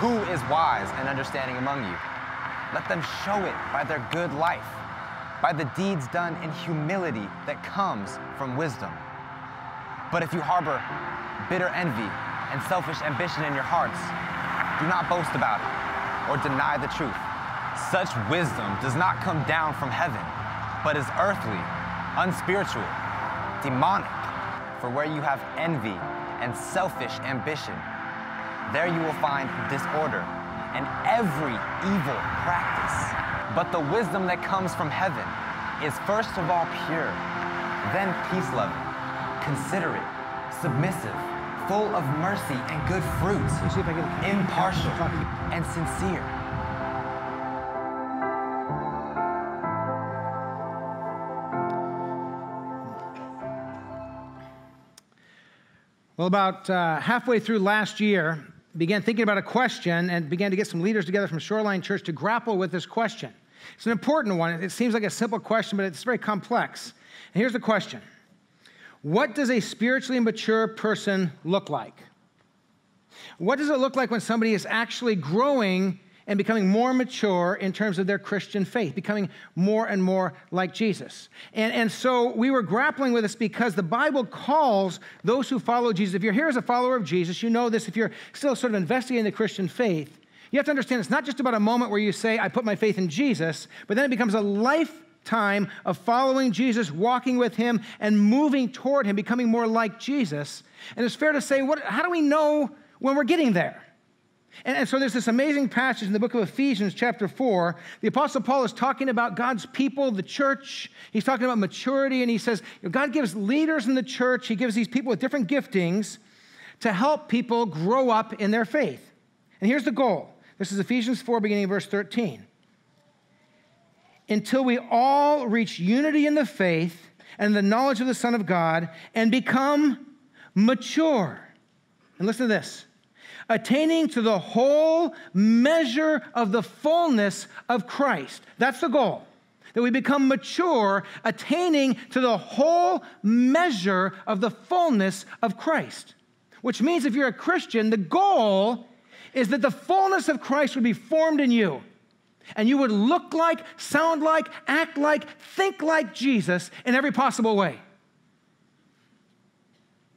Who is wise and understanding among you? Let them show it by their good life, by the deeds done in humility that comes from wisdom. But if you harbor bitter envy and selfish ambition in your hearts, do not boast about it or deny the truth. Such wisdom does not come down from heaven, but is earthly, unspiritual, demonic. For where you have envy and selfish ambition, there you will find disorder and every evil practice. But the wisdom that comes from heaven is first of all pure, then peace loving, considerate, submissive, full of mercy and good fruits, impartial and sincere. Well, about uh, halfway through last year, began thinking about a question and began to get some leaders together from Shoreline Church to grapple with this question. It's an important one. It seems like a simple question, but it's very complex. And here's the question What does a spiritually mature person look like? What does it look like when somebody is actually growing and becoming more mature in terms of their Christian faith, becoming more and more like Jesus. And, and so we were grappling with this because the Bible calls those who follow Jesus, if you're here as a follower of Jesus, you know this, if you're still sort of investigating the Christian faith, you have to understand it's not just about a moment where you say, I put my faith in Jesus, but then it becomes a lifetime of following Jesus, walking with him, and moving toward him, becoming more like Jesus. And it's fair to say, what, how do we know when we're getting there? And, and, so there's this amazing passage in the book of Ephesians, chapter 4. The Apostle Paul is talking about God's people, the church. He's talking about maturity, and he says God gives leaders in the church, He gives these people with different giftings to help people grow up in their faith. And here's the goal this is Ephesians 4, beginning verse 13. Until we all reach unity in the faith and the knowledge of the Son of God and become mature. And listen to this attaining to the whole measure of the fullness of Christ. That's the goal. That we become mature, attaining to the whole measure of the fullness of Christ. Which means if you're a Christian, the goal is that the fullness of Christ would be formed in you. And you would look like, sound like, act like, think like Jesus in every possible way.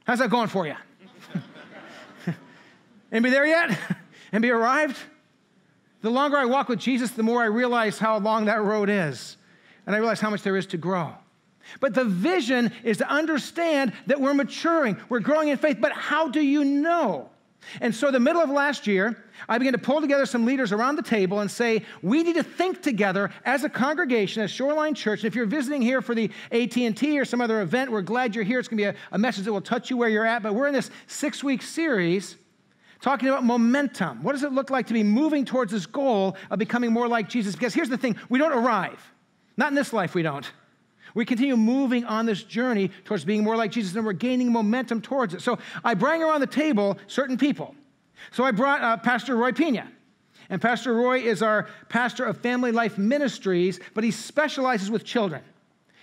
How's that going for you? Anybody there yet? Anybody arrived? The longer I walk with Jesus, the more I realize how long that road is. And I realize how much there is to grow. But the vision is to understand that we're maturing, we're growing in faith. But how do you know? And so, the middle of last year, I began to pull together some leaders around the table and say, we need to think together as a congregation, as Shoreline Church. And if you're visiting here for the AT&T or some other event, we're glad you're here. It's going to be a, a message that will touch you where you're at. But we're in this six-week series talking about momentum. What does it look like to be moving towards this goal of becoming more like Jesus? Because here's the thing we don't arrive. Not in this life, we don't. We continue moving on this journey towards being more like Jesus, and we're gaining momentum towards it. So I bring around the table certain people. So I brought uh, Pastor Roy Pina. And Pastor Roy is our pastor of Family Life Ministries, but he specializes with children.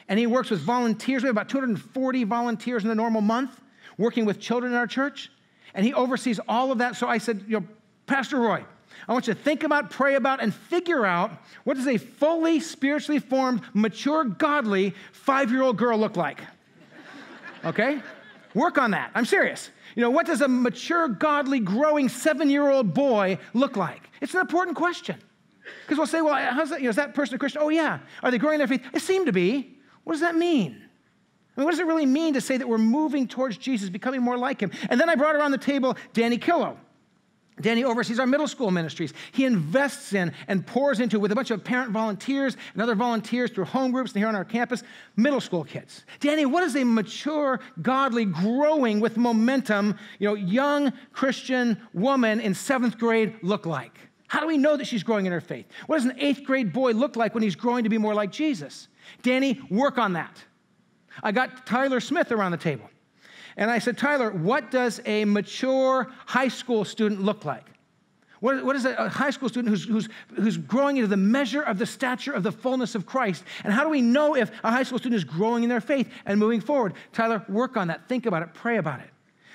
And he works with volunteers. We have about 240 volunteers in a normal month working with children in our church and he oversees all of that. So I said, you know, Pastor Roy, I want you to think about, pray about, and figure out what does a fully spiritually formed, mature, godly five-year-old girl look like? Okay? Work on that. I'm serious. You know, what does a mature, godly, growing seven-year-old boy look like? It's an important question. Because we'll say, well, how's that? You know, is that person a Christian? Oh, yeah. Are they growing in their faith? It seemed to be. What does that mean? Mean, what does it really mean to say that we're moving towards Jesus, becoming more like him? And then I brought around the table Danny Killow. Danny oversees our middle school ministries. He invests in and pours into, with a bunch of parent volunteers and other volunteers through home groups and here on our campus, middle school kids. Danny, what does a mature, godly, growing with momentum, you know, young Christian woman in seventh grade look like? How do we know that she's growing in her faith? What does an eighth grade boy look like when he's growing to be more like Jesus? Danny, work on that. I got Tyler Smith around the table. And I said, Tyler, what does a mature high school student look like? What, what is a, high school student who's, who's, who's growing into the measure of the stature of the fullness of Christ? And how do we know if a high school student is growing in their faith and moving forward? Tyler, work on that. Think about it. Pray about it.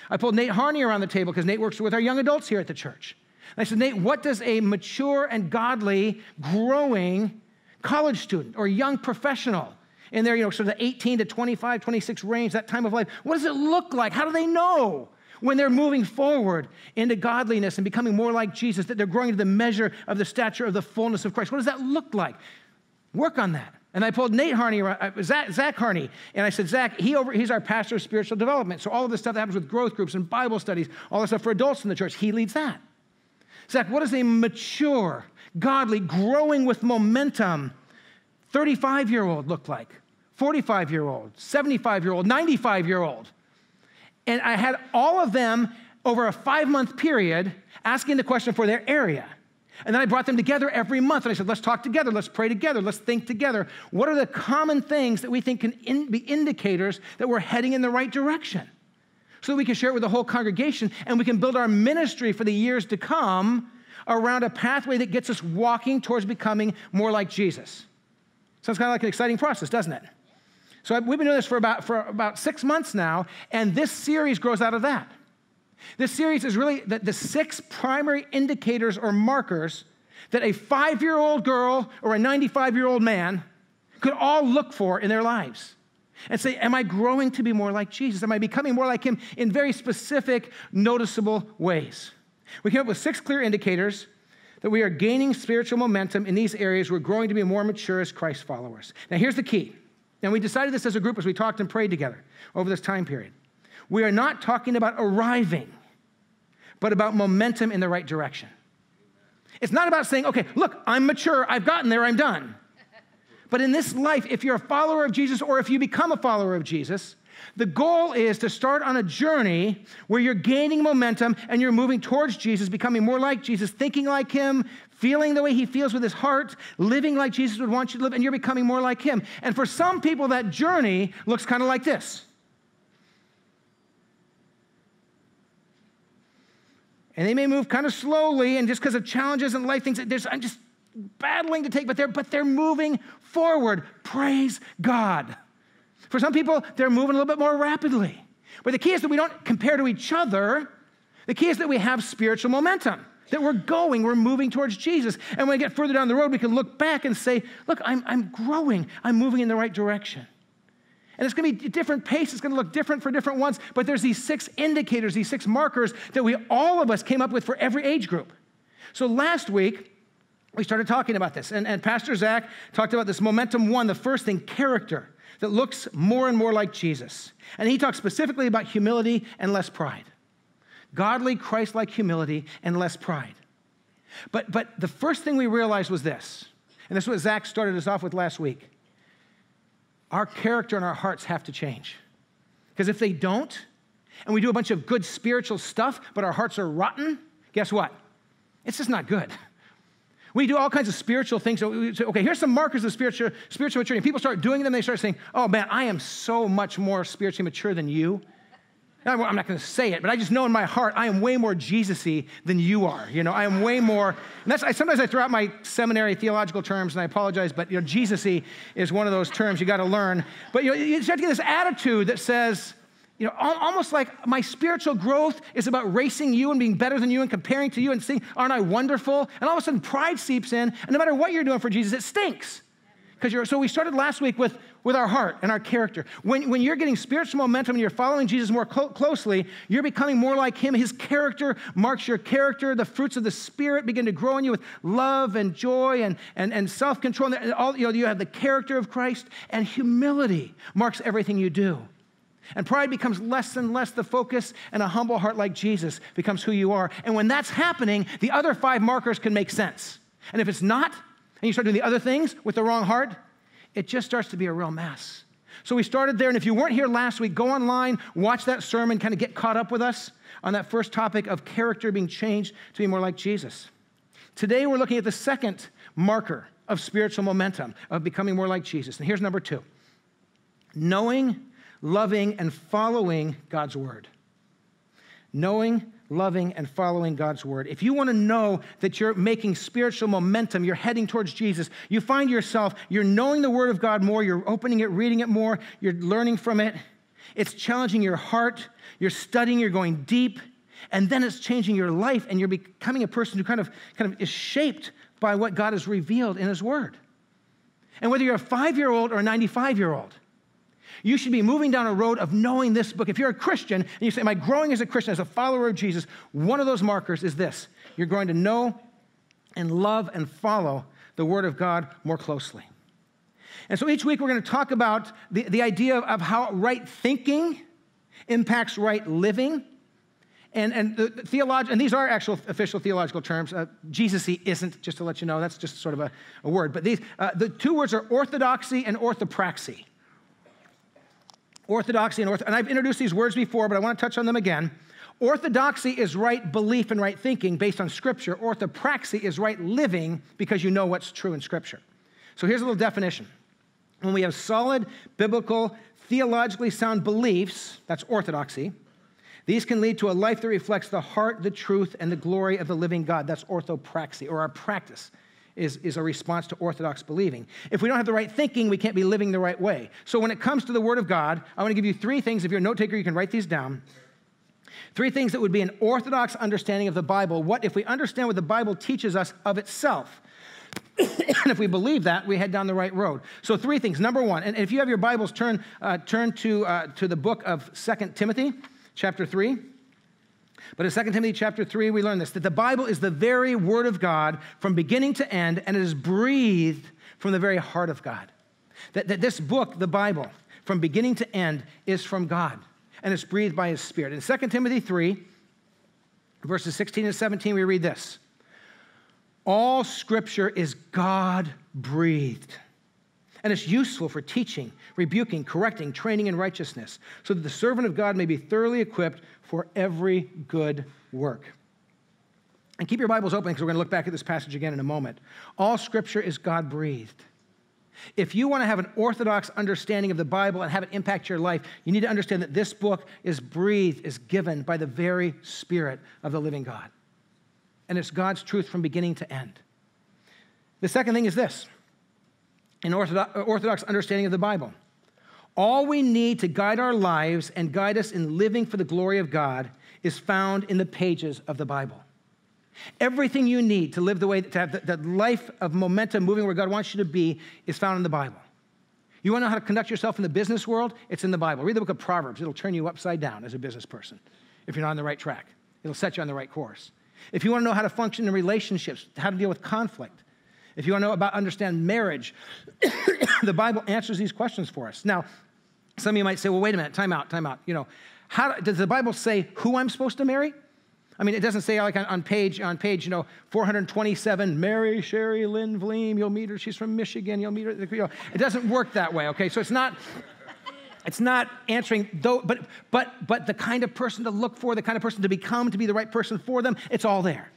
I pulled Nate Harney around the table because Nate works with our young adults here at the church. And I said, Nate, what does a mature and godly, growing college student or young professional in their, you know, sort of the 18 to 25, 26 range, that time of life, what does it look like? How do they know when they're moving forward into godliness and becoming more like Jesus, that they're growing to the measure of the stature of the fullness of Christ? What does that look like? Work on that. And I pulled Nate Harney, uh, Zach, Zach Harney, and I said, Zach, he over, he's our pastor of spiritual development. So all of the stuff that happens with growth groups and Bible studies, all the stuff for adults in the church, he leads that. Zach, what does a mature, godly, growing with momentum 35 year old look like? 45 year old, 75 year old, 95 year old. And I had all of them over a five month period asking the question for their area. And then I brought them together every month and I said, let's talk together, let's pray together, let's think together. What are the common things that we think can in, be indicators that we're heading in the right direction? So that we can share it with the whole congregation and we can build our ministry for the years to come around a pathway that gets us walking towards becoming more like Jesus. Sounds kind of like an exciting process, doesn't it? So we've been doing this for about, for about six months now, and this series grows out of that. This series is really the, the six primary indicators or markers that a five year old girl or a 95 year old man could all look for in their lives and say, Am I growing to be more like Jesus? Am I becoming more like him in very specific, noticeable ways? We came up with six clear indicators that we are gaining spiritual momentum in these areas. We're growing to be more mature as Christ followers. Now, here's the key. And we decided this as a group as we talked and prayed together over this time period. We are not talking about arriving, but about momentum in the right direction. It's not about saying, okay, look, I'm mature, I've gotten there, I'm done. But in this life, if you're a follower of Jesus or if you become a follower of Jesus, the goal is to start on a journey where you're gaining momentum and you're moving towards Jesus, becoming more like Jesus, thinking like Him, feeling the way He feels with His heart, living like Jesus would want you to live, and you're becoming more like Him. And for some people, that journey looks kind of like this. And they may move kind of slowly, and just because of challenges in life, things there's I'm just battling to take, but they're but they're moving forward. Praise God. For some people, they're moving a little bit more rapidly. But the key is that we don't compare to each other. The key is that we have spiritual momentum, that we're going, we're moving towards Jesus. And when we get further down the road, we can look back and say, look, I'm, I'm growing, I'm moving in the right direction. And it's going to be different pace. It's going to look different for different ones. But there's these six indicators, these six markers that we all of us came up with for every age group. So last week, we started talking about this. And, and Pastor Zach talked about this momentum one, the first thing, character, that looks more and more like Jesus. And he talks specifically about humility and less pride. Godly, Christ like humility and less pride. But, but the first thing we realized was this, and this is what Zach started us off with last week our character and our hearts have to change. Because if they don't, and we do a bunch of good spiritual stuff, but our hearts are rotten, guess what? It's just not good. We do all kinds of spiritual things. So we say, okay, here's some markers of spiritual, spiritual maturity. And people start doing them, they start saying, oh man, I am so much more spiritually mature than you. I'm not going to say it, but I just know in my heart I am way more Jesus-y than you are. You know, I am way more. And that's I, sometimes I throw out my seminary theological terms, and I apologize, but you know, Jesus-y is one of those terms you got to learn. But you know, you start to get this attitude that says, you know, almost like my spiritual growth is about racing you and being better than you and comparing to you and saying, aren't I wonderful? And all of a sudden pride seeps in, and no matter what you're doing for Jesus, it stinks. Because you're so we started last week with with our heart and our character. When, when you're getting spiritual momentum and you're following Jesus more clo- closely, you're becoming more like him. His character marks your character. The fruits of the Spirit begin to grow in you with love and joy and, and, and self control. And all, you, know, you have the character of Christ, and humility marks everything you do. And pride becomes less and less the focus, and a humble heart like Jesus becomes who you are. And when that's happening, the other five markers can make sense. And if it's not, and you start doing the other things with the wrong heart, it just starts to be a real mess. So we started there, and if you weren't here last week, go online, watch that sermon, kind of get caught up with us on that first topic of character being changed to be more like Jesus. Today, we're looking at the second marker of spiritual momentum, of becoming more like Jesus. And here's number two knowing, loving, and following God's word. Knowing, loving, and following God's word. If you want to know that you're making spiritual momentum, you're heading towards Jesus, you find yourself, you're knowing the word of God more, you're opening it, reading it more, you're learning from it. It's challenging your heart, you're studying, you're going deep, And then it's changing your life, and you're becoming a person who kind of, kind of is shaped by what God has revealed in His Word. And whether you're a five year old or a 95 year old, you should be moving down a road of knowing this book. If you're a Christian and you say, Am I growing as a Christian, as a follower of Jesus? One of those markers is this you're going to know and love and follow the Word of God more closely. And so each week we're going to talk about the, the idea of how right thinking impacts right living. And, and the, the theolog- and these are actual official theological terms. Uh, Jesus-y isn't, just to let you know, that's just sort of a, a word. But these, uh, the two words are orthodoxy and orthopraxy. Orthodoxy and ortho, and I've introduced these words before, but I want to touch on them again. Orthodoxy is right belief and right thinking based on Scripture. Orthopraxy is right living because you know what's true in Scripture. So here's a little definition. When we have solid, biblical, theologically sound beliefs, that's orthodoxy, these can lead to a life that reflects the heart, the truth, and the glory of the living God. That's orthopraxy, or our practice is, is a response to orthodox believing. If we don't have the right thinking, we can't be living the right way. So when it comes to the Word of God, I want to give you three things. If you're a note taker, you can write these down. Three things that would be an orthodox understanding of the Bible. What if we understand what the Bible teaches us of itself? and if we believe that, we head down the right road. So, three things. Number one, and if you have your Bibles, turn, uh, turn to, uh, to the book of Second Timothy, chapter 3. But in 2 Timothy chapter 3, we learn this that the Bible is the very word of God from beginning to end, and it is breathed from the very heart of God. That, that this book, the Bible, from beginning to end, is from God, and it's breathed by his Spirit. In 2 Timothy 3, verses 16 and 17, we read this All scripture is God breathed and it's useful for teaching, rebuking, correcting, training in righteousness, so that the servant of God may be thoroughly equipped for every good work. And keep your Bibles open because we're going to look back at this passage again in a moment. All scripture is God breathed. If you want to have an orthodox understanding of the Bible and have it impact your life, you need to understand that this book is breathed, is given by the very Spirit of the living God. And it's God's truth from beginning to end. The second thing is this an orthodox understanding of the Bible. All we need to guide our lives and guide us in living for the glory of God is found in the pages of the Bible. Everything you need to live the way, to have the, the life of momentum moving where God wants you to be is found in the Bible. You want to know how to conduct yourself in the business world? It's in the Bible. Read the book of Proverbs. It'll turn you upside down as a business person if you're not on the right track. It'll set you on the right course. If you want to know how to function in relationships, how to deal with conflict, if you want to know about understand marriage, the Bible answers these questions for us. Now, some of you might say, well, wait a minute, time out, time out. You know, how does the Bible say who I'm supposed to marry? I mean, it doesn't say like on, page, on page, you know, 427, Mary Sherry Lynn Vleem, you'll meet her, she's from Michigan, you'll meet her. It doesn't work that way, okay? So it's not, it's not answering, though, but, but, but the kind of person to look for, the kind of person to become, to be the right person for them, it's all there.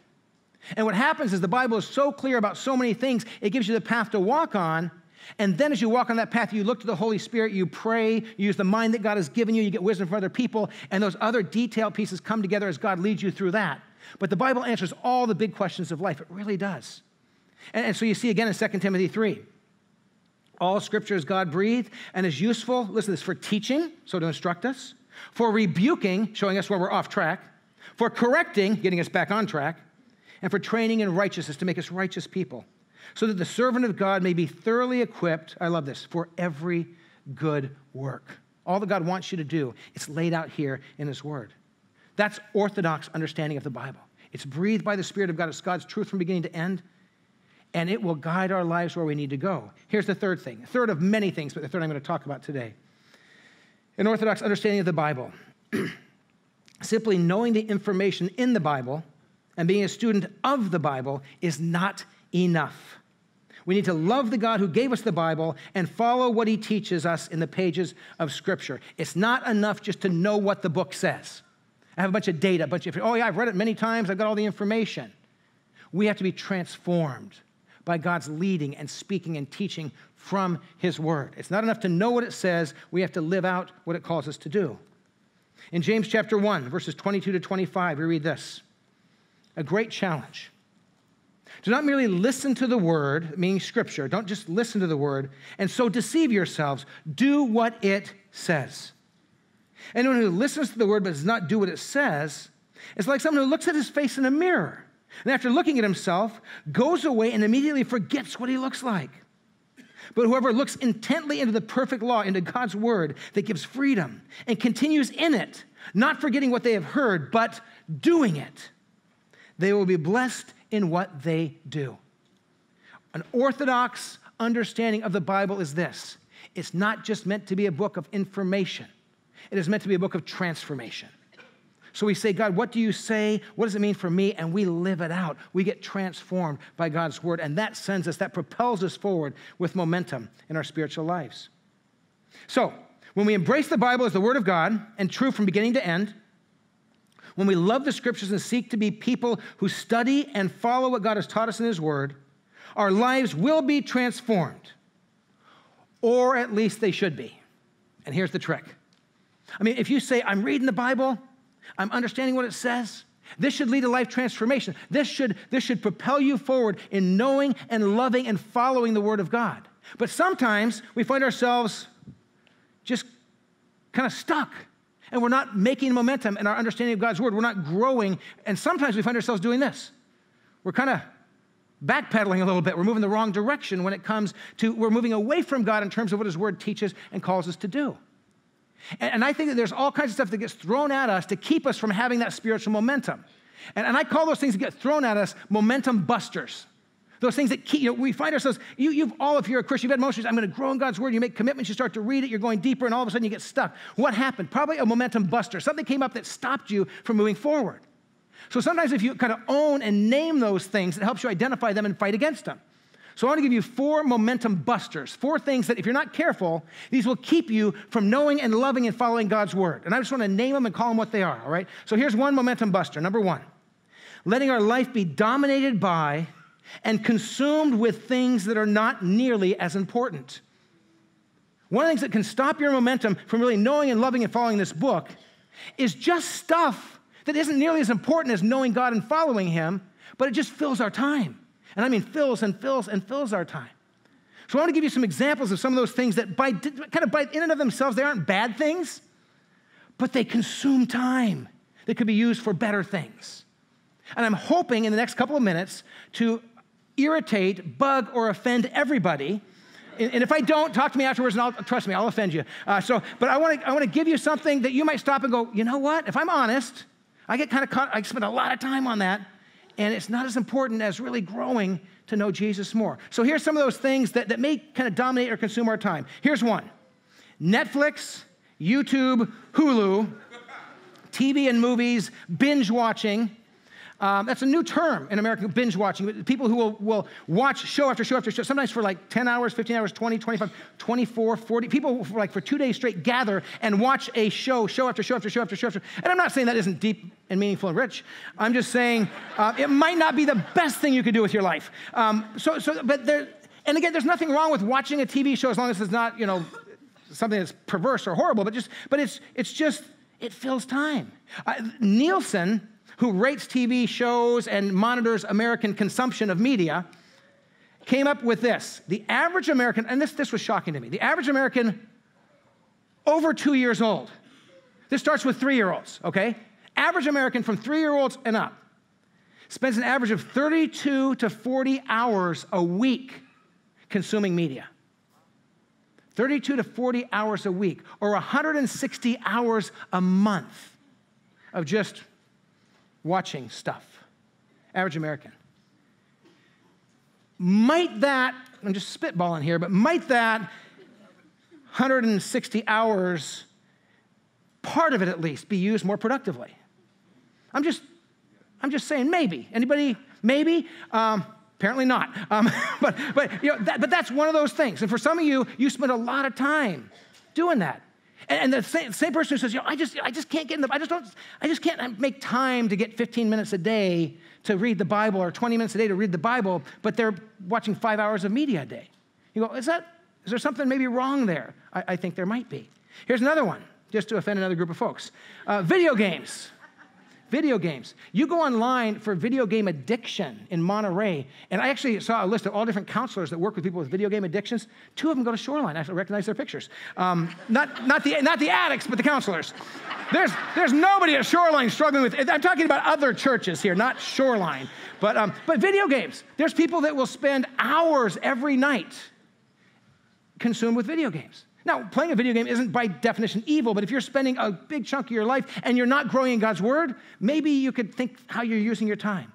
And what happens is the Bible is so clear about so many things, it gives you the path to walk on. And then as you walk on that path, you look to the Holy Spirit, you pray, you use the mind that God has given you, you get wisdom from other people, and those other detailed pieces come together as God leads you through that. But the Bible answers all the big questions of life. It really does. And, and so you see again in 2 Timothy 3. All scripture is God breathed and is useful, listen this, for teaching, so to instruct us, for rebuking, showing us where we're off track, for correcting, getting us back on track, and for training in righteousness to make us righteous people, so that the servant of God may be thoroughly equipped, I love this, for every good work. All that God wants you to do, it's laid out here in His Word. That's orthodox understanding of the Bible. It's breathed by the Spirit of God. It's God's truth from beginning to end, and it will guide our lives where we need to go. Here's the third thing, third of many things, but the third I'm going to talk about today. An orthodox understanding of the Bible. Simply knowing the information in the Bible and being a student of the Bible is not enough. We need to love the God who gave us the Bible and follow what he teaches us in the pages of Scripture. It's not enough just to know what the book says. I have a bunch of data, a bunch of, oh yeah, I've read it many times, I've got all the information. We have to be transformed by God's leading and speaking and teaching from his word. It's not enough to know what it says, we have to live out what it calls us to do. In James chapter 1, verses 22 to 25, we read this a great challenge. Do not merely listen to the word, meaning scripture. Don't just listen to the word and so deceive yourselves. Do what it says. Anyone who listens to the word but does not do what it says is like someone who looks at his face in a mirror and after looking at himself, goes away and immediately forgets what he looks like. But whoever looks intently into the perfect law, into God's word that gives freedom, and continues in it, not forgetting what they have heard, but doing it, they will be blessed in what they do. An orthodox understanding of the Bible is this it's not just meant to be a book of information, it is meant to be a book of transformation. So we say, God, what do you say? What does it mean for me? And we live it out. We get transformed by God's word, and that sends us, that propels us forward with momentum in our spiritual lives. So, when we embrace the Bible as the word of God and true from beginning to end, when we love the scriptures and seek to be people who study and follow what God has taught us in his word, our lives will be transformed, or at least they should be. And here's the trick. I mean, if you say, I'm reading the Bible, I'm understanding what it says. This should lead to life transformation. This should, this should propel you forward in knowing and loving and following the Word of God. But sometimes we find ourselves just kind of stuck and we're not making momentum in our understanding of God's Word. We're not growing. And sometimes we find ourselves doing this. We're kind of backpedaling a little bit. We're moving the wrong direction when it comes to, we're moving away from God in terms of what His Word teaches and calls us to do. And, and I think that there's all kinds of stuff that gets thrown at us to keep us from having that spiritual momentum. And, and I call those things that get thrown at us momentum busters. Those things that keep, you know, we find ourselves, you, you've all, if you're a Christian, you've had emotions, I'm going to grow in God's word. You make commitments, you start to read it, you're going deeper, and all of a sudden you get stuck. What happened? Probably a momentum buster. Something came up that stopped you from moving forward. So sometimes if you kind of own and name those things, it helps you identify them and fight against them. So I want to give you four momentum busters, four things that if you're not careful, these will keep you from knowing and loving and following God's word. And I just want to name them and call them what they are, all right? So here's one momentum buster. Number one, letting our life be dominated by and consumed with things that are not nearly as important. One of the things that can stop your momentum from really knowing and loving and following this book is just stuff that isn't nearly as important as knowing God and following Him, but it just fills our time. And I mean fills and fills and fills our time. So I want to give you some examples of some of those things that by kind of by in and of themselves, they aren't bad things, but they consume time that could be used for better things. And I'm hoping in the next couple of minutes to irritate, bug, or offend everybody. And if I don't, talk to me afterwards, and I'll trust me, I'll offend you. Uh, so, but I want to I want to give you something that you might stop and go, you know what? If I'm honest, I get kind of caught. I spend a lot of time on that and it's not as important as really growing to know Jesus more. So here's some of those things that, that may kind of dominate or consume our time. Here's one Netflix, YouTube, Hulu, TV and movies, binge watching, um, that's a new term in America, binge watching. People who will, will watch show after show after show, sometimes for like 10 hours, 15 hours, 20, 25, 24, 40. People for like for two days straight gather and watch a show, show after show after show after show after. And I'm not saying that isn't deep and meaningful and rich. I'm just saying uh, it might not be the best thing you could do with your life. Um, so, so, but there, and again, there's nothing wrong with watching a TV show as long as it's not, you know, something that's perverse or horrible. But just, but it's, it's just, it fills time. Uh, Nielsen who rates TV shows and monitors American consumption of media, came up with this. The average American, and this, this was shocking to me, the average American over two years old, this starts with three year olds, okay? Average American from three year olds and up spends an average of 32 to 40 hours a week consuming media. 32 to 40 hours a week, or 160 hours a month of just watching stuff. Average American. Might that, I'm just spitballing here, but might that 160 hours, part of it at least, be used more productively? I'm just, I'm just saying maybe. Anybody? Maybe? Um, apparently not. Um, but, but, you know, that, but that's one of those things. And for some of you, you spend a lot of time doing that. And, the same, same person who says, you know, I just, I just can't get in the, I just don't, I just can't make time to get 15 minutes a day to read the Bible or 20 minutes a day to read the Bible, but they're watching five hours of media a day. You go, is that, is there something maybe wrong there? I, I think there might be. Here's another one, just to offend another group of folks. Uh, video games. Video games. You go online for video game addiction in Monterey, and I actually saw a list of all different counselors that work with people with video game addictions. Two of them go to Shoreline. I actually recognize their pictures. Um, not, not, the, not the addicts, but the counselors. there's, there's nobody at Shoreline struggling with I'm talking about other churches here, not Shoreline. But, um, but video games. There's people that will spend hours every night consumed with video games. Now, playing a video game isn't by definition evil, but if you're spending a big chunk of your life and you're not growing in God's word, maybe you could think how you're using your time.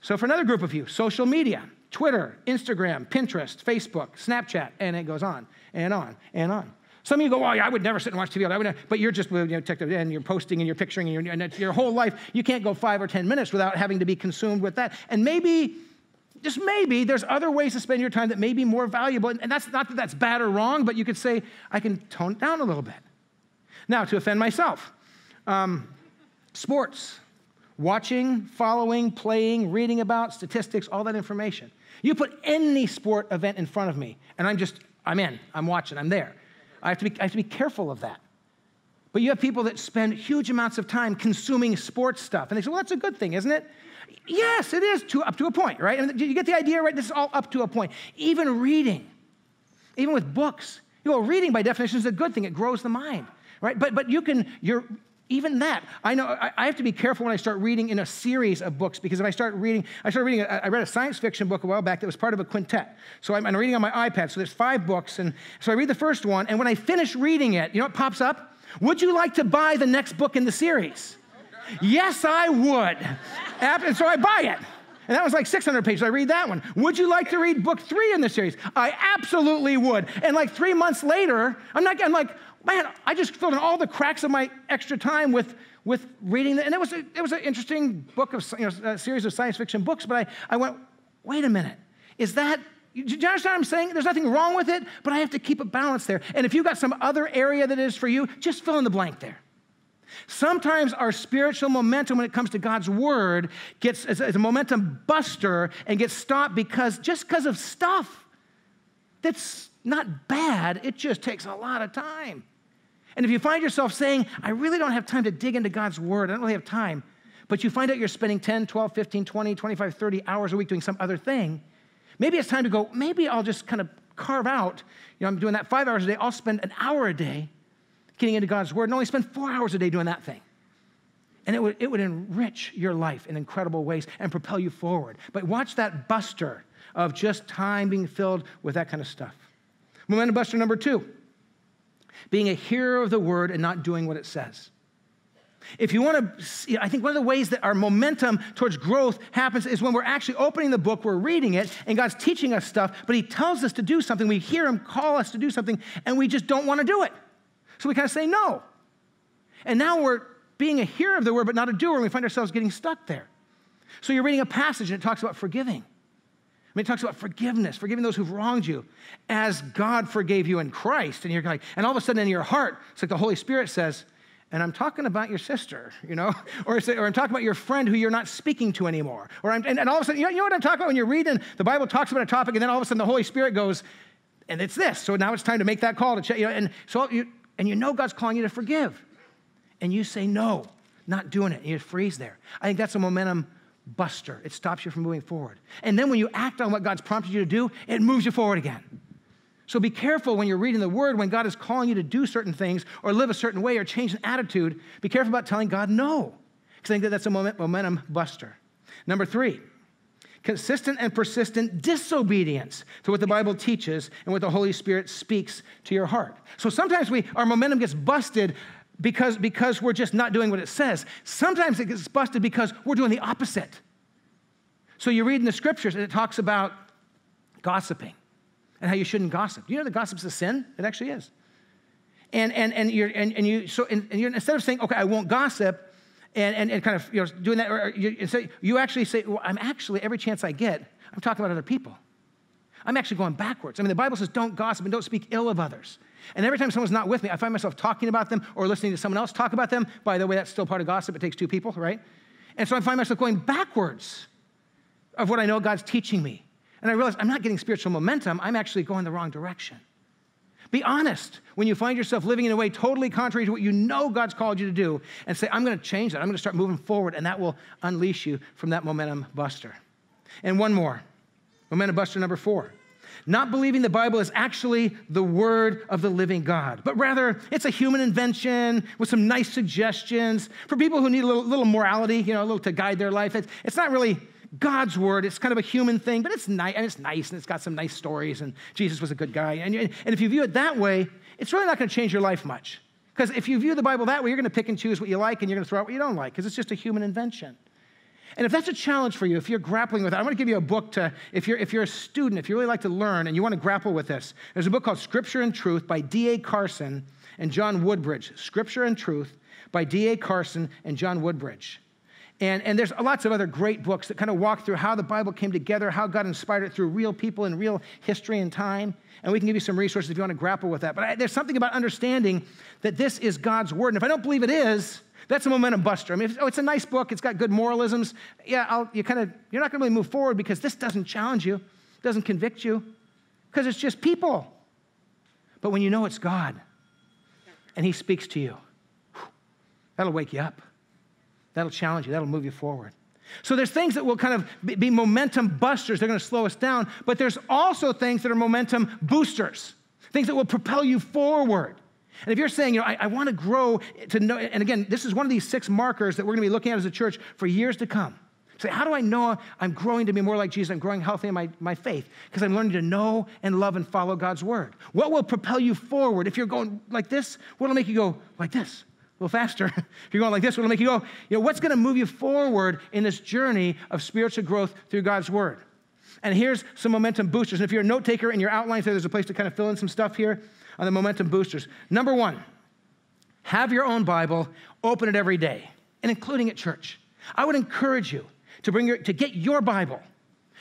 So, for another group of you, social media, Twitter, Instagram, Pinterest, Facebook, Snapchat, and it goes on and on and on. Some of you go, oh, yeah, I would never sit and watch TV. But you're just, you know, and you're posting and you're picturing and, you're, and your whole life, you can't go five or 10 minutes without having to be consumed with that. And maybe, just maybe, there's other ways to spend your time that may be more valuable. And that's not that that's bad or wrong, but you could say, I can tone it down a little bit. Now, to offend myself, um, sports, watching, following, playing, reading about, statistics, all that information. You put any sport event in front of me, and I'm just, I'm in, I'm watching, I'm there. I have, to be, I have to be careful of that. But you have people that spend huge amounts of time consuming sports stuff. And they say, well, that's a good thing, isn't it? Yes, it is to, up to a point, right? And you get the idea, right? This is all up to a point. Even reading, even with books. You know, reading by definition is a good thing. It grows the mind, right? But, but you can, you're, even that, I know I have to be careful when I start reading in a series of books because if I start reading, I started reading, I read a science fiction book a while back that was part of a quintet. So I'm, I'm reading on my iPad, so there's five books. And so I read the first one, and when I finish reading it, you know what pops up? Would you like to buy the next book in the series? Yes, I would. And so I buy it. And that was like 600 pages. I read that one. Would you like to read book three in the series? I absolutely would. And like three months later, I'm not, I'm like, man, I just filled in all the cracks of my extra time with, with reading. And it was, a, it was an interesting book of, you know, series of science fiction books, but I, I went, wait a minute, is that, do you understand what I'm saying? There's nothing wrong with it, but I have to keep a balance there. And if you've got some other area that is for you, just fill in the blank there. Sometimes our spiritual momentum when it comes to God's word gets as a momentum buster and gets stopped because just because of stuff that's not bad, it just takes a lot of time. And if you find yourself saying, I really don't have time to dig into God's word, I don't really have time, but you find out you're spending 10, 12, 15, 20, 25, 30 hours a week doing some other thing, maybe it's time to go, maybe I'll just kind of carve out, you know, I'm doing that five hours a day, I'll spend an hour a day getting into God's word and only spend four hours a day doing that thing. And it would, it would enrich your life in incredible ways and propel you forward. But watch that buster of just time being filled with that kind of stuff. Momentum buster number two being a hearer of the word and not doing what it says. If you want to, I think one of the ways that our momentum towards growth happens is when we're actually opening the book, we're reading it, and God's teaching us stuff, but He tells us to do something. We hear Him call us to do something, and we just don't want to do it. So we kind of say no. And now we're being a hearer of the word, but not a doer, and we find ourselves getting stuck there. So you're reading a passage, and it talks about forgiving. I mean, it talks about forgiveness, forgiving those who've wronged you, as God forgave you in Christ. And you're like, and all of a sudden in your heart, it's like the Holy Spirit says, and I'm talking about your sister, you know, or, or I'm talking about your friend who you're not speaking to anymore. Or I'm, and, and all of a sudden, you know, you know what I'm talking about when you're reading, the Bible talks about a topic, and then all of a sudden the Holy Spirit goes, and it's this. So now it's time to make that call to check, you know, and so you, and you know God's calling you to forgive. And you say no, not doing it, and you freeze there. I think that's a momentum buster. It stops you from moving forward. And then when you act on what God's prompted you to do, it moves you forward again. So be careful when you're reading the word, when God is calling you to do certain things or live a certain way or change an attitude, be careful about telling God no. Because I think that that's a momentum buster. Number three, consistent and persistent disobedience to what the Bible teaches and what the Holy Spirit speaks to your heart. So sometimes we, our momentum gets busted because, because we're just not doing what it says. Sometimes it gets busted because we're doing the opposite. So you read in the scriptures and it talks about gossiping and how you shouldn't gossip. Do you know that gossip's a sin? It actually is. And, and, and, you're, and, and you, so and, and you're, instead of saying, okay, I won't gossip, and, and, and kind of you know, doing that, or you, so you actually say, well, I'm actually, every chance I get, I'm talking about other people. I'm actually going backwards. I mean, the Bible says don't gossip and don't speak ill of others. And every time someone's not with me, I find myself talking about them or listening to someone else talk about them. By the way, that's still part of gossip. It takes two people, right? And so I find myself going backwards of what I know God's teaching me. And I realize I'm not getting spiritual momentum, I'm actually going the wrong direction. Be honest when you find yourself living in a way totally contrary to what you know God's called you to do and say, I'm going to change that. I'm going to start moving forward, and that will unleash you from that momentum buster. And one more momentum buster number four not believing the Bible is actually the word of the living God, but rather it's a human invention with some nice suggestions for people who need a little, little morality, you know, a little to guide their life. It's, it's not really God's word. It's kind of a human thing, but it's nice and it's nice and it's got some nice stories. And Jesus was a good guy. And, and if you view it that way, it's really not going to change your life much. Because if you view the Bible that way, you're going to pick and choose what you like and you're going to throw out what you don't like because it's just a human invention. And if that's a challenge for you, if you're grappling with it, I want to give you a book to, if you're, if you're a student, if you really like to learn and you want to grapple with this, there's a book called Scripture and Truth by D.A. Carson and John Woodbridge. Scripture and Truth by D.A. Carson and John Woodbridge. And, and there's lots of other great books that kind of walk through how the Bible came together, how God inspired it through real people and real history and time. And we can give you some resources if you want to grapple with that. But I, there's something about understanding that this is God's word. And if I don't believe it is, that's a momentum buster. I mean, if, oh, it's a nice book. It's got good moralisms. Yeah, I'll, you kind of you're not going to really move forward because this doesn't challenge you, doesn't convict you, because it's just people. But when you know it's God, and He speaks to you, that'll wake you up. That'll challenge you. That'll move you forward. So there's things that will kind of be momentum busters. They're going to slow us down. But there's also things that are momentum boosters, things that will propel you forward. And if you're saying, you know, I, I want to grow to know, and again, this is one of these six markers that we're going to be looking at as a church for years to come. Say, how do I know I'm growing to be more like Jesus? I'm growing healthy in my, my faith because I'm learning to know and love and follow God's word. What will propel you forward? If you're going like this, what'll make you go like this? A little faster. if you're going like this, what'll make you go? You know, what's going to move you forward in this journey of spiritual growth through God's word? And here's some momentum boosters. And if you're a note taker in your outlines, there's a place to kind of fill in some stuff here on the momentum boosters. Number one, have your own Bible, open it every day, and including at church. I would encourage you to bring your, to get your Bible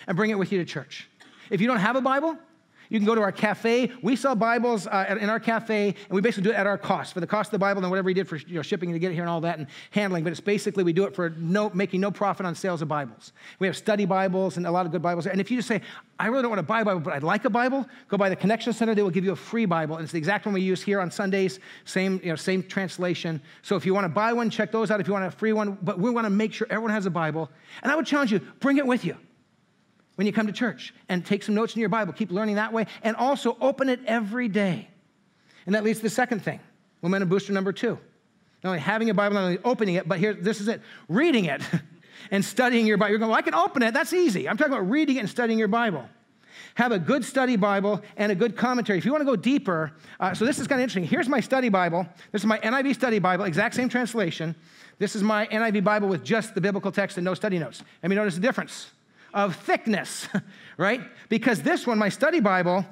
and bring it with you to church. If you don't have a Bible, you can go to our cafe. We sell Bibles uh, in our cafe, and we basically do it at our cost for the cost of the Bible and whatever we did for you know, shipping to get it here and all that and handling. But it's basically we do it for no, making no profit on sales of Bibles. We have study Bibles and a lot of good Bibles. And if you just say, I really don't want to buy a Bible, but I'd like a Bible, go by the Connection Center. They will give you a free Bible. And it's the exact one we use here on Sundays, same, you know, same translation. So if you want to buy one, check those out. If you want a free one, but we want to make sure everyone has a Bible. And I would challenge you, bring it with you when you come to church and take some notes in your Bible. Keep learning that way. And also open it every day. And that leads to the second thing momentum booster number two. Not only having a Bible, not only opening it, but here, this is it reading it and studying your Bible. You're going, well, I can open it. That's easy. I'm talking about reading it and studying your Bible. Have a good study Bible and a good commentary. If you want to go deeper, uh, so this is kind of interesting. Here's my study Bible. This is my NIV study Bible, exact same translation. This is my NIV Bible with just the biblical text and no study notes. Let you notice the difference of thickness, right? Because this one, my study Bible,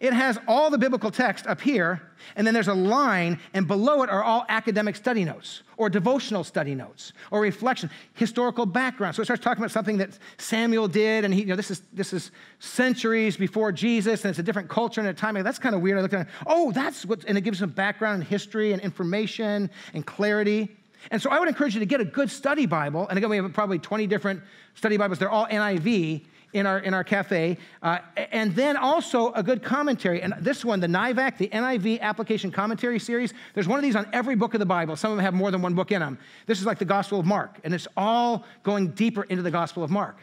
it has all the biblical text up here, and then there's a line, and below it are all academic study notes, or devotional study notes, or reflection, historical background. So it starts talking about something that Samuel did, and he, you know, this is this is centuries before Jesus, and it's a different culture and a time. That's kind of weird. I look at it, oh, that's what, and it gives some background and history and information and clarity. And so I would encourage you to get a good study Bible. And again, we have probably 20 different study Bibles. They're all NIV in our, in our cafe. Uh, and then also a good commentary. And this one, the NIVAC, the NIV Application Commentary Series, there's one of these on every book of the Bible. Some of them have more than one book in them. This is like the Gospel of Mark, and it's all going deeper into the Gospel of Mark.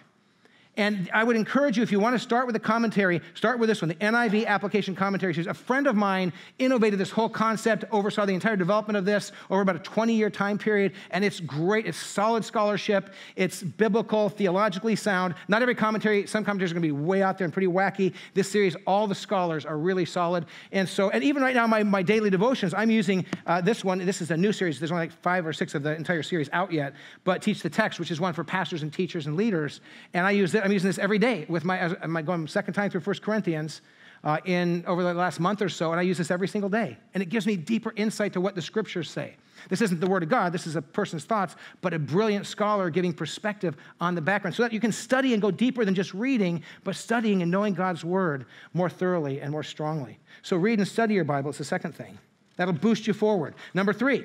And I would encourage you, if you want to start with a commentary, start with this one, the NIV Application Commentary Series. A friend of mine innovated this whole concept, oversaw the entire development of this over about a 20 year time period, and it's great. It's solid scholarship, it's biblical, theologically sound. Not every commentary, some commentaries are going to be way out there and pretty wacky. This series, all the scholars are really solid. And so, and even right now, my, my daily devotions, I'm using uh, this one. This is a new series. There's only like five or six of the entire series out yet, but Teach the Text, which is one for pastors and teachers and leaders. And I use it. I'm using this every day with my, I'm going second time through First Corinthians uh, in over the last month or so, and I use this every single day. And it gives me deeper insight to what the scriptures say. This isn't the word of God, this is a person's thoughts, but a brilliant scholar giving perspective on the background so that you can study and go deeper than just reading, but studying and knowing God's word more thoroughly and more strongly. So read and study your Bible it's the second thing. That'll boost you forward. Number three,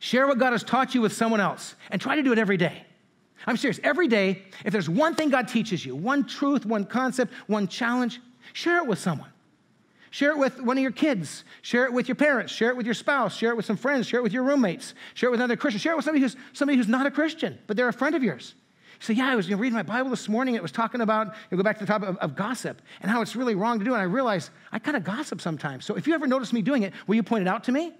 share what God has taught you with someone else and try to do it every day. I'm serious. Every day, if there's one thing God teaches you, one truth, one concept, one challenge, share it with someone. Share it with one of your kids. Share it with your parents. Share it with your spouse. Share it with some friends. Share it with your roommates. Share it with another Christian. Share it with somebody who's, somebody who's not a Christian, but they're a friend of yours. You say, Yeah, I was you know, reading my Bible this morning. It was talking about, you know, go back to the topic of, of gossip and how it's really wrong to do. And I realized I kind of gossip sometimes. So if you ever notice me doing it, will you point it out to me?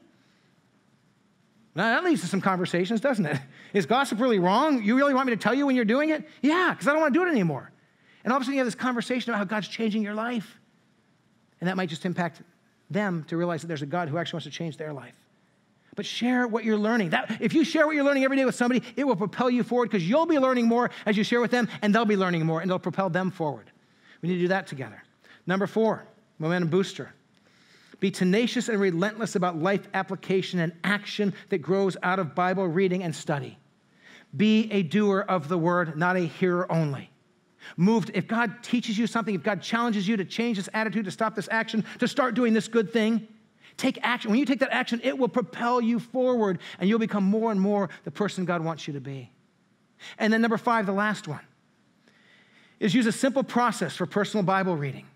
Now, that leads to some conversations, doesn't it? Is gossip really wrong? You really want me to tell you when you're doing it? Yeah, because I don't want to do it anymore. And all of a sudden, you have this conversation about how God's changing your life. And that might just impact them to realize that there's a God who actually wants to change their life. But share what you're learning. That, if you share what you're learning every day with somebody, it will propel you forward because you'll be learning more as you share with them, and they'll be learning more, and it'll propel them forward. We need to do that together. Number four, momentum booster. Be tenacious and relentless about life application and action that grows out of Bible reading and study. Be a doer of the word, not a hearer only. Moved, if God teaches you something, if God challenges you to change this attitude, to stop this action, to start doing this good thing, take action. When you take that action, it will propel you forward and you'll become more and more the person God wants you to be. And then, number five, the last one, is use a simple process for personal Bible reading.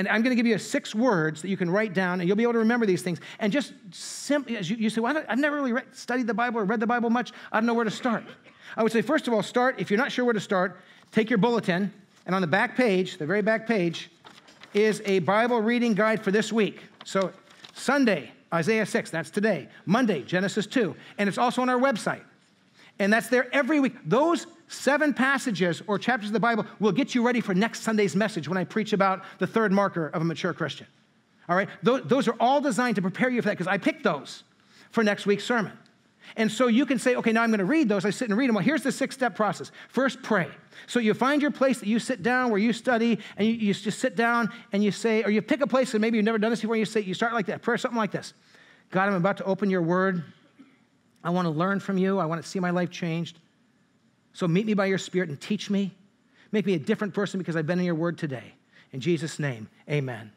And I'm going to give you six words that you can write down, and you'll be able to remember these things. And just simply, as you, you say, well, I've never really read, studied the Bible or read the Bible much, I don't know where to start. I would say, first of all, start, if you're not sure where to start, take your bulletin, and on the back page, the very back page, is a Bible reading guide for this week. So, Sunday, Isaiah 6, that's today. Monday, Genesis 2. And it's also on our website. And that's there every week. Those seven passages or chapters of the Bible will get you ready for next Sunday's message when I preach about the third marker of a mature Christian. All right? Those, are all designed to prepare you for that because I picked those for next week's sermon. And so you can say, okay, now I'm going to read those. I sit and read them. Well, here's the six step process. First, pray. So you find your place that you sit down where you study, and you, you, just sit down and you say, or you pick a place that maybe you've never done this before, and you say, you start like that, prayer, something like this God, I'm about to open your word. I want to learn from you. I want to see my life changed. So meet me by your spirit and teach me. Make me a different person because I've been in your word today. In Jesus' name, amen.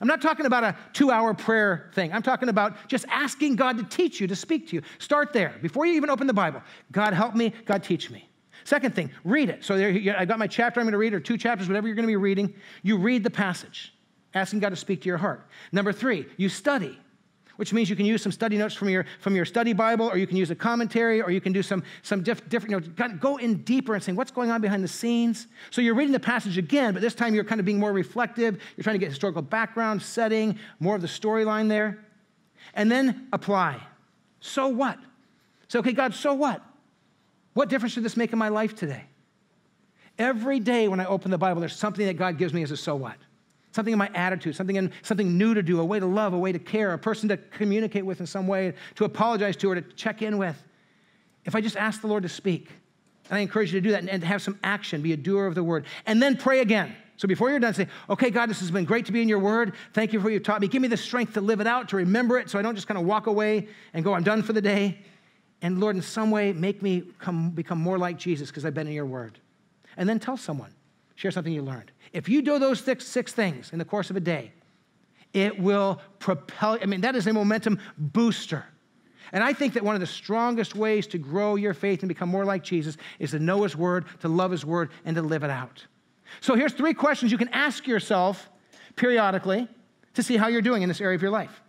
I'm not talking about a two hour prayer thing. I'm talking about just asking God to teach you, to speak to you. Start there before you even open the Bible. God, help me. God, teach me. Second thing, read it. So there, I got my chapter I'm going to read, or two chapters, whatever you're going to be reading. You read the passage, asking God to speak to your heart. Number three, you study which means you can use some study notes from your, from your study Bible, or you can use a commentary, or you can do some, some diff, different, you know, go in deeper and saying, what's going on behind the scenes? So you're reading the passage again, but this time you're kind of being more reflective. You're trying to get historical background, setting, more of the storyline there. And then apply. So what? Say, okay, God, so what? What difference should this make in my life today? Every day when I open the Bible, there's something that God gives me as a so what. Something in my attitude, something, in, something new to do, a way to love, a way to care, a person to communicate with in some way, to apologize to or to check in with. If I just ask the Lord to speak, and I encourage you to do that and, and have some action, be a doer of the word, and then pray again. So before you're done, say, okay, God, this has been great to be in your word. Thank you for what you've taught me. Give me the strength to live it out, to remember it, so I don't just kind of walk away and go, I'm done for the day. And Lord, in some way, make me come, become more like Jesus because I've been in your word. And then tell someone, share something you learned. If you do those six, six things in the course of a day, it will propel, I mean, that is a momentum booster. And I think that one of the strongest ways to grow your faith and become more like Jesus is to know his word, to love his word, and to live it out. So here's three questions you can ask yourself periodically to see how you're doing in this area of your life.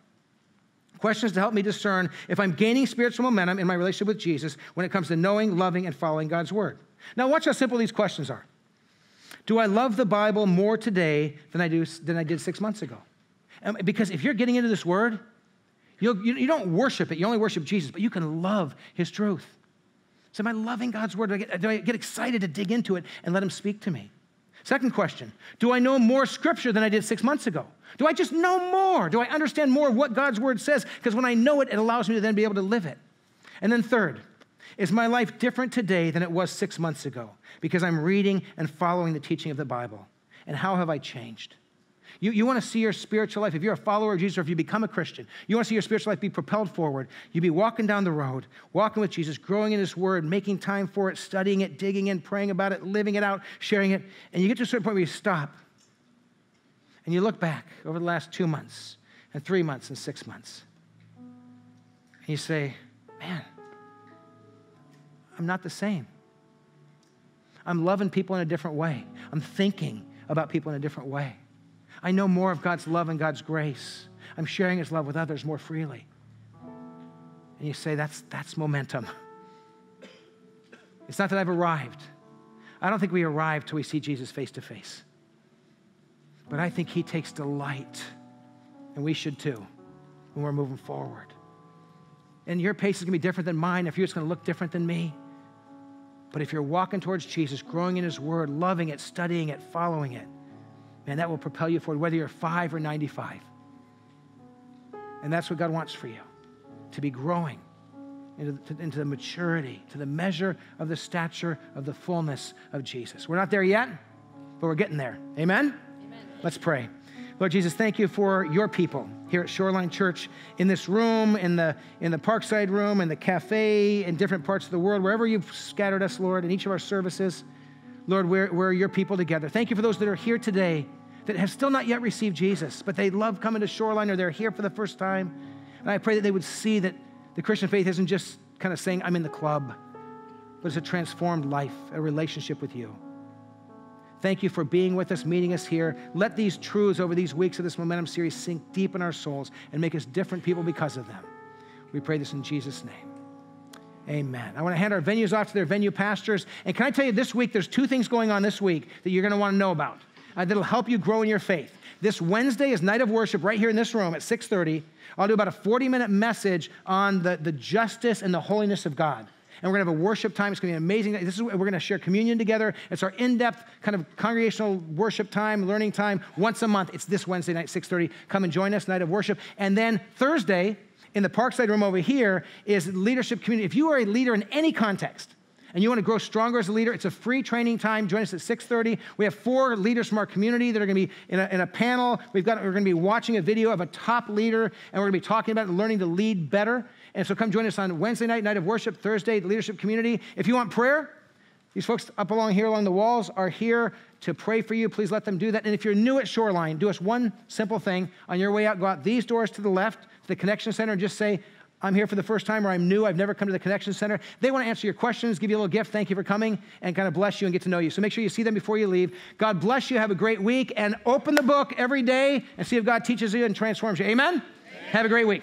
Questions to help me discern if I'm gaining spiritual momentum in my relationship with Jesus when it comes to knowing, loving, and following God's word. Now, watch how simple these questions are. Do I love the Bible more today than I, do, than I did six months ago? And because if you're getting into this word, you you don't worship it, you only worship Jesus, but you can love his truth. So, am I loving God's word? Do I, get, do I get excited to dig into it and let him speak to me? Second question Do I know more scripture than I did six months ago? Do I just know more? Do I understand more of what God's word says? Because when I know it, it allows me to then be able to live it. And then, third, is my life different today than it was six months ago? Because I'm reading and following the teaching of the Bible. And how have I changed? You, you want to see your spiritual life, if you're a follower of Jesus or if you become a Christian, you want to see your spiritual life be propelled forward. You be walking down the road, walking with Jesus, growing in His Word, making time for it, studying it, digging in, praying about it, living it out, sharing it. And you get to a certain point where you stop and you look back over the last two months and three months and six months. And you say, man, I'm not the same. I'm loving people in a different way. I'm thinking about people in a different way. I know more of God's love and God's grace. I'm sharing His love with others more freely. And you say, that's, that's momentum. It's not that I've arrived, I don't think we arrive till we see Jesus face to face. But I think he takes delight, and we should too, when we're moving forward. And your pace is to be different than mine. If you're just going to look different than me. But if you're walking towards Jesus, growing in his word, loving it, studying it, following it, man, that will propel you forward, whether you're five or 95. And that's what God wants for you to be growing into, to, into the maturity, to the measure of the stature of the fullness of Jesus. We're not there yet, but we're getting there. Amen? Amen. Let's pray. Lord Jesus, thank you for your people here at Shoreline Church in this room, in the, in the Parkside room, in the cafe, in different parts of the world, wherever you've scattered us, Lord, in each of our services. Lord, we're, we're your people together. Thank you for those that are here today that have still not yet received Jesus, but they love coming to Shoreline or they're here for the first time. And I pray that they would see that the Christian faith isn't just kind of saying, I'm in the club, but it's a transformed life, a relationship with you. Thank you for being with us, meeting us here. Let these truths over these weeks of this Momentum series sink deep in our souls and make us different people because of them. We pray this in Jesus' name. Amen. I want to hand our venues off to their venue pastors. And can I tell you, this week, there's two things going on this week that you're going to want to know about uh, that'll help you grow in your faith. This Wednesday is night of worship right here in this room at 6:30. I'll do about a 40-minute message on the, the justice and the holiness of God. And we're going to have a worship time. It's going to be amazing. This is we're going to share communion together. It's our in-depth kind of congregational worship time, learning time once a month. It's this Wednesday night, 6:30. Come and join us, night of worship. And then Thursday, in the Parkside room over here, is leadership community. If you are a leader in any context, and you want to grow stronger as a leader, it's a free training time. Join us at 6:30. We have four leaders from our community that are going to be in a, in a panel. We've got we're going to be watching a video of a top leader, and we're going to be talking about learning to lead better. And so come join us on Wednesday night, night of worship, Thursday, the leadership community. If you want prayer, these folks up along here along the walls are here to pray for you. Please let them do that. And if you're new at Shoreline, do us one simple thing. On your way out, go out these doors to the left to the Connection Center and just say, I'm here for the first time or I'm new, I've never come to the Connection Center. They want to answer your questions, give you a little gift. Thank you for coming and kind of bless you and get to know you. So make sure you see them before you leave. God bless you. Have a great week and open the book every day and see if God teaches you and transforms you. Amen? Amen. Have a great week.